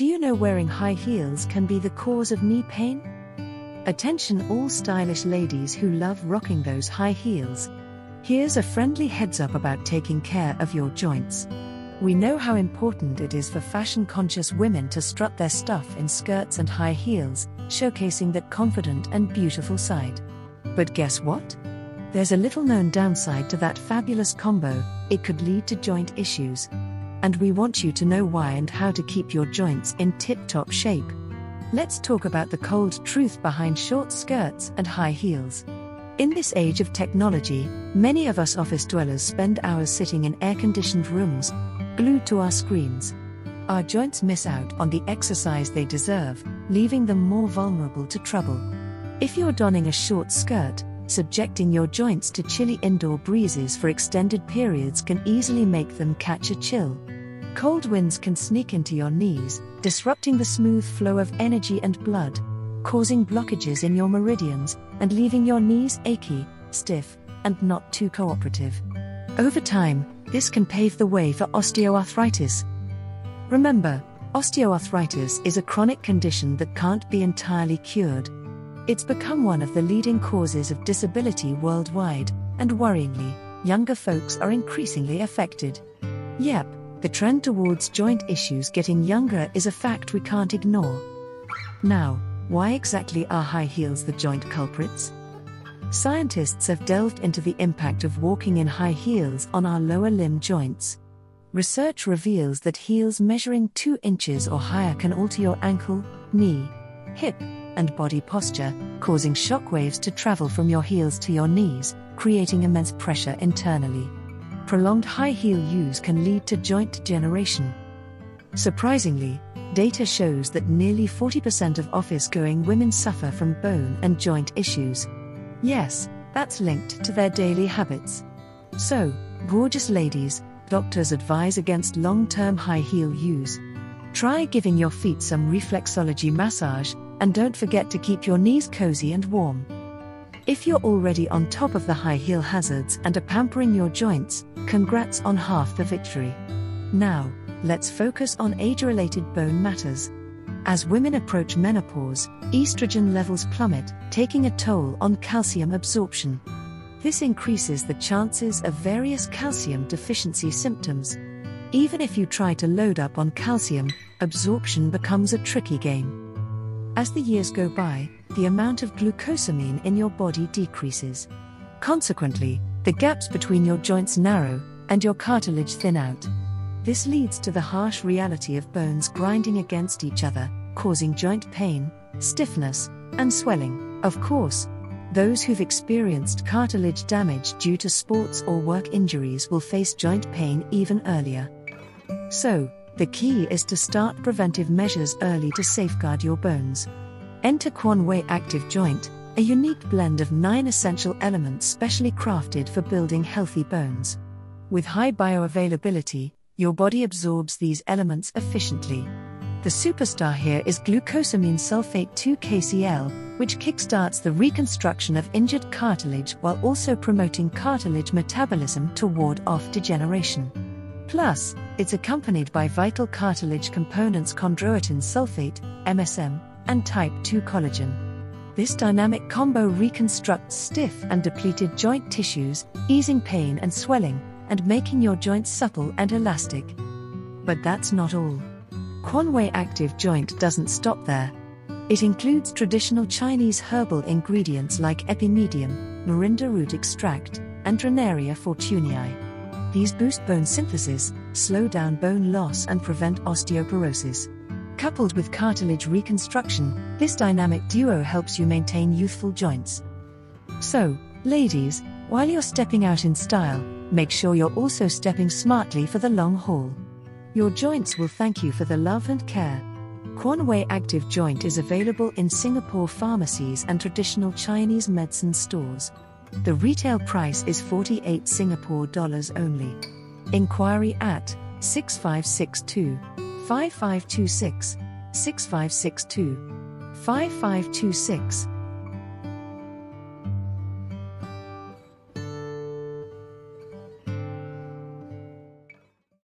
Do you know wearing high heels can be the cause of knee pain? Attention, all stylish ladies who love rocking those high heels. Here's a friendly heads up about taking care of your joints. We know how important it is for fashion conscious women to strut their stuff in skirts and high heels, showcasing that confident and beautiful side. But guess what? There's a little known downside to that fabulous combo, it could lead to joint issues. And we want you to know why and how to keep your joints in tip top shape. Let's talk about the cold truth behind short skirts and high heels. In this age of technology, many of us office dwellers spend hours sitting in air conditioned rooms, glued to our screens. Our joints miss out on the exercise they deserve, leaving them more vulnerable to trouble. If you're donning a short skirt, subjecting your joints to chilly indoor breezes for extended periods can easily make them catch a chill. Cold winds can sneak into your knees, disrupting the smooth flow of energy and blood, causing blockages in your meridians, and leaving your knees achy, stiff, and not too cooperative. Over time, this can pave the way for osteoarthritis. Remember, osteoarthritis is a chronic condition that can't be entirely cured. It's become one of the leading causes of disability worldwide, and worryingly, younger folks are increasingly affected. Yep, the trend towards joint issues getting younger is a fact we can't ignore. Now, why exactly are high heels the joint culprits? Scientists have delved into the impact of walking in high heels on our lower limb joints. Research reveals that heels measuring 2 inches or higher can alter your ankle, knee, hip, and body posture, causing shockwaves to travel from your heels to your knees, creating immense pressure internally. Prolonged high heel use can lead to joint degeneration. Surprisingly, data shows that nearly 40% of office going women suffer from bone and joint issues. Yes, that's linked to their daily habits. So, gorgeous ladies, doctors advise against long term high heel use. Try giving your feet some reflexology massage, and don't forget to keep your knees cozy and warm. If you're already on top of the high heel hazards and are pampering your joints, congrats on half the victory. Now, let's focus on age related bone matters. As women approach menopause, estrogen levels plummet, taking a toll on calcium absorption. This increases the chances of various calcium deficiency symptoms. Even if you try to load up on calcium, absorption becomes a tricky game. As the years go by, the amount of glucosamine in your body decreases. Consequently, the gaps between your joints narrow, and your cartilage thin out. This leads to the harsh reality of bones grinding against each other, causing joint pain, stiffness, and swelling. Of course, those who've experienced cartilage damage due to sports or work injuries will face joint pain even earlier. So, the key is to start preventive measures early to safeguard your bones. Enter Quanway Active Joint, a unique blend of nine essential elements specially crafted for building healthy bones. With high bioavailability, your body absorbs these elements efficiently. The superstar here is glucosamine sulfate 2 KCl, which kickstarts the reconstruction of injured cartilage while also promoting cartilage metabolism to ward off degeneration. Plus, it's accompanied by vital cartilage components chondroitin sulfate, MSM, and type 2 collagen. This dynamic combo reconstructs stiff and depleted joint tissues, easing pain and swelling, and making your joints supple and elastic. But that's not all. Quanway Active Joint doesn't stop there. It includes traditional Chinese herbal ingredients like epimedium, morinda root extract, and Drynaria fortunei. These boost bone synthesis, slow down bone loss, and prevent osteoporosis. Coupled with cartilage reconstruction, this dynamic duo helps you maintain youthful joints. So, ladies, while you're stepping out in style, make sure you're also stepping smartly for the long haul. Your joints will thank you for the love and care. Quanway Active Joint is available in Singapore pharmacies and traditional Chinese medicine stores. The retail price is 48 Singapore dollars only. Inquiry at 6562 5526 6562 5526